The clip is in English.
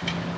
Thank you.